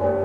you.